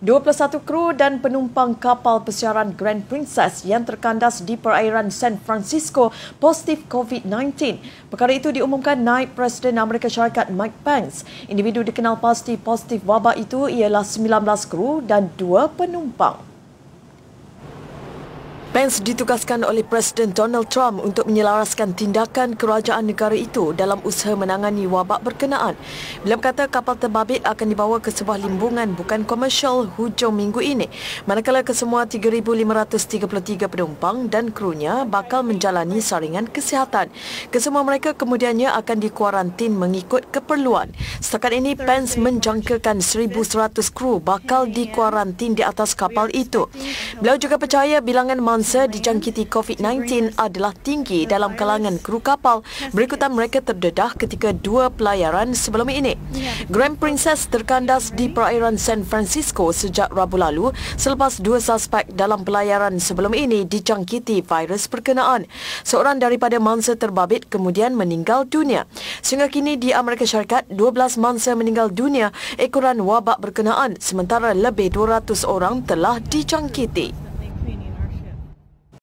21 kru dan penumpang kapal pesiaran Grand Princess yang terkandas di perairan San Francisco positif COVID-19. Perkara itu diumumkan naib Presiden Amerika Syarikat Mike Pence. Individu dikenal pasti positif wabak itu ialah 19 kru dan 2 penumpang. Pence ditugaskan oleh Presiden Donald Trump untuk menyelaraskan tindakan kerajaan negara itu dalam usaha menangani wabak berkenaan. Beliau berkata kapal terbabit akan dibawa ke sebuah limbungan bukan komersial hujung minggu ini. Manakala kesemua 3,533 penumpang dan krunya bakal menjalani saringan kesihatan. Kesemua mereka kemudiannya akan dikuarantin mengikut keperluan. Setakat ini Pence menjangkakan 1,100 kru bakal dikuarantin di atas kapal itu. Beliau juga percaya bilangan mangsa dijangkiti COVID-19 adalah tinggi dalam kalangan kru kapal berikutan mereka terdedah ketika dua pelayaran sebelum ini. Grand Princess terkandas di perairan San Francisco sejak Rabu lalu selepas dua suspek dalam pelayaran sebelum ini dijangkiti virus berkenaan. Seorang daripada mangsa terbabit kemudian meninggal dunia. Sehingga kini di Amerika Syarikat, 12 mangsa meninggal dunia ekoran wabak berkenaan sementara lebih 200 orang telah dijangkiti.